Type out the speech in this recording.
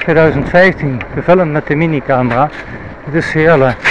2015 gefilmd met de minicamera. Dit is Heerlen.